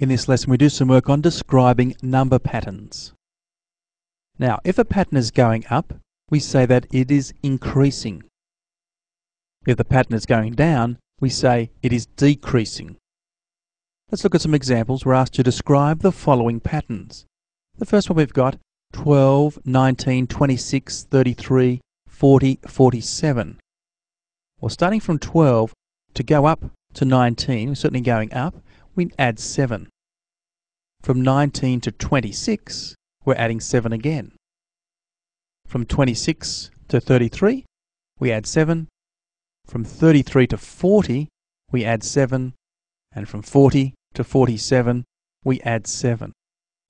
In this lesson we do some work on describing number patterns. Now, if a pattern is going up, we say that it is increasing. If the pattern is going down, we say it is decreasing. Let's look at some examples. We're asked to describe the following patterns. The first one we've got 12, 19, 26, 33, 40, 47. Well, starting from 12, to go up to 19, we're certainly going up, we add 7. From 19 to 26, we're adding 7 again. From 26 to 33, we add 7. From 33 to 40, we add 7. And from 40 to 47, we add 7.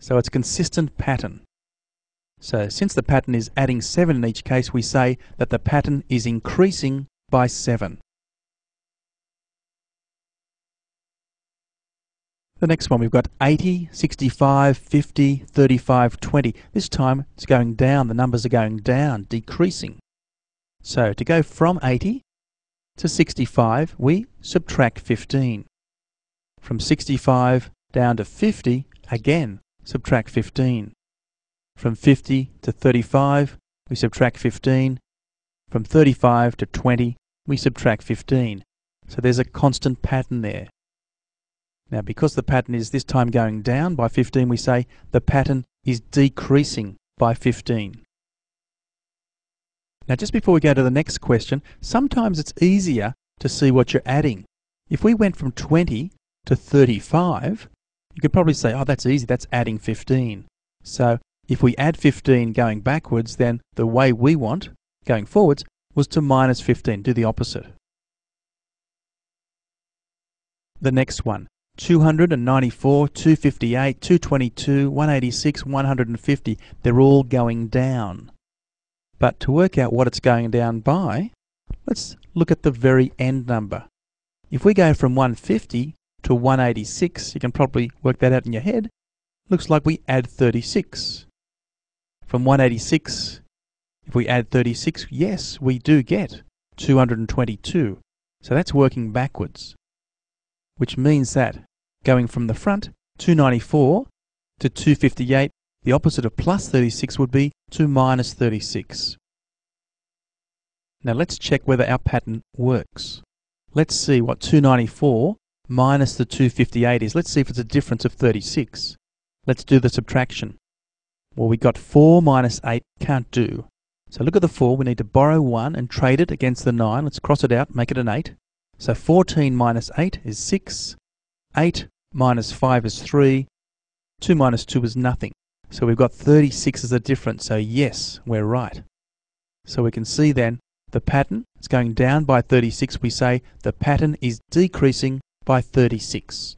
So it's consistent pattern. So since the pattern is adding 7 in each case, we say that the pattern is increasing by 7. The next one we've got 80, 65, 50, 35, 20. This time it's going down, the numbers are going down, decreasing. So to go from 80 to 65, we subtract 15. From 65 down to 50, again, subtract 15. From 50 to 35, we subtract 15. From 35 to 20, we subtract 15. So there's a constant pattern there. Now, because the pattern is this time going down by 15, we say the pattern is decreasing by 15. Now, just before we go to the next question, sometimes it's easier to see what you're adding. If we went from 20 to 35, you could probably say, oh, that's easy, that's adding 15. So if we add 15 going backwards, then the way we want, going forwards, was to minus 15, do the opposite. The next one, 294, 258, 222, 186, 150, they're all going down. But to work out what it's going down by, let's look at the very end number. If we go from 150 to 186, you can probably work that out in your head, looks like we add 36. From 186, if we add 36, yes, we do get 222. So that's working backwards, which means that Going from the front, 294 to 258, the opposite of plus 36 would be to minus 36. Now let's check whether our pattern works. Let's see what 294 minus the 258 is. Let's see if it's a difference of 36. Let's do the subtraction. Well, we got 4 minus 8, can't do. So look at the 4, we need to borrow 1 and trade it against the 9. Let's cross it out, make it an 8. So 14 minus 8 is 6. 8 minus 5 is 3. 2 minus 2 is nothing. So we've got 36 as a difference. So yes, we're right. So we can see then the pattern is going down by 36. We say the pattern is decreasing by 36.